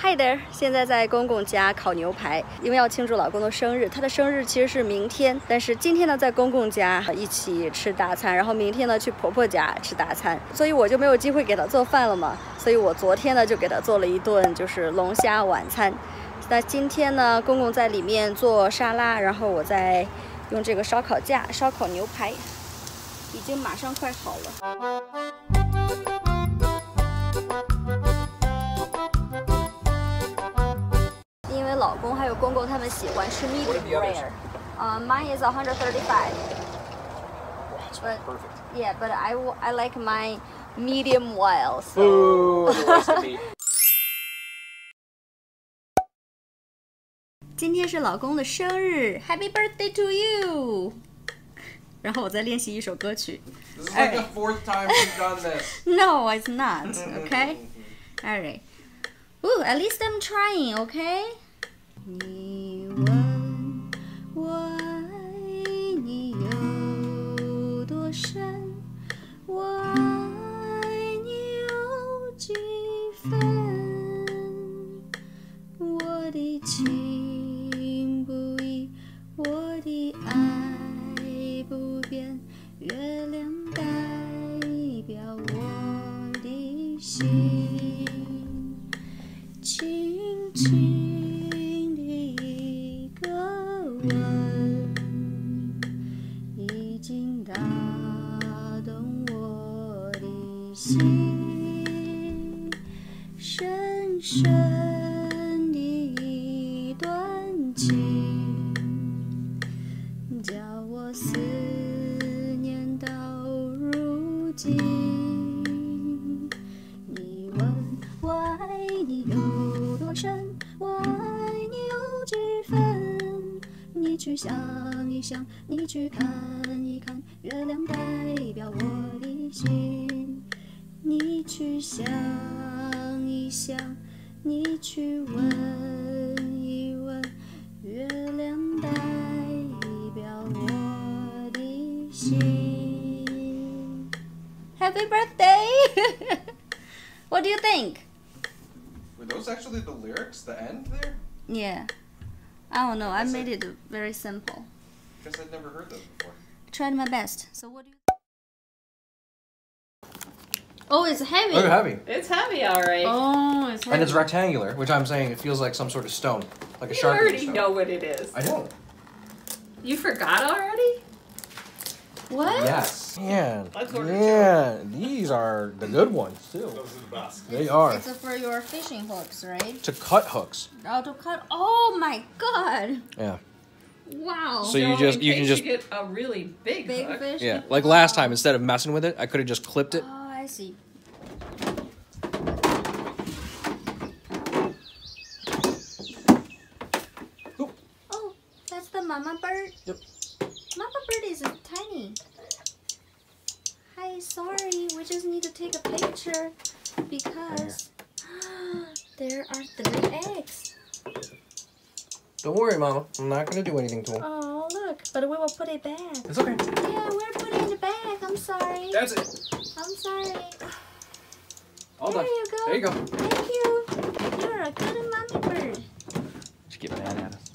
Hi there，现在在公公家烤牛排，因为要庆祝老公的生日。他的生日其实是明天，但是今天呢在公公家一起吃大餐，然后明天呢去婆婆家吃大餐，所以我就没有机会给他做饭了嘛。所以我昨天呢就给他做了一顿就是龙虾晚餐。那今天呢，公公在里面做沙拉，然后我在用这个烧烤架烧烤牛排，已经马上快好了。老公还有公公他们喜欢吃 medium rare. Uh, mine is 135. But yeah, but I I like my medium well. So. Ooh, the worst of me. 今天是老公的生日，Happy birthday to you！然后我在练习一首歌曲。This is like the fourth time we've done this. No, it's not. Okay. All right. Ooh, at least I'm trying. Okay. 你问我爱你有多深，我爱你有几分？我的情不移，我的爱不变，月亮代表我的心，轻轻。问，已经打动我的心深深的一段情，叫我思念到如今。你问我爱你有多深，去想一想，你去看一看，月亮代表我的心。你去想一想，你去问一问，月亮代表我的心。Happy birthday! What do you think? Were those actually the lyrics? The end there? Yeah. Oh, I don't know. I made it very simple. Because I'd never heard those before. I tried my best. So what do you? Oh, it's heavy. Look heavy. It's heavy, all right. Oh, it's heavy. And it's rectangular, which I'm saying it feels like some sort of stone, like a shark. you sharpie already stone. know what it is. I don't. You forgot already? What? Yes. Yeah. Let's Yeah. These are the good ones too. Those are the best. They are. It's for your fishing hooks, right? To cut hooks. Oh, to cut. Oh my god. Yeah. Wow. So you just you can case just get a really big, Big hook. fish. yeah like last time instead of messing with it I could have just clipped it. Oh, I see. Oop. Oh, that's the mama bird. Yep. Mama bird is tiny. Hi, sorry, we just need to take a picture because there are three eggs. Don't worry, Mama. I'm not gonna do anything to them. Oh, look, but we will put it back. It's okay. Yeah, we're putting it back. I'm sorry. That's it. I'm sorry. All there done. you go. There you go. Thank you. You're a good mommy bird. Just get mad at us.